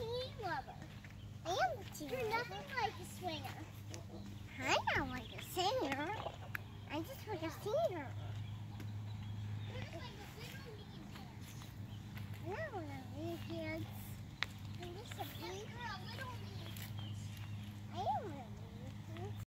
teen lover. I am a teen You're lover. nothing like a swinger. I'm not like a singer. I just like a singer.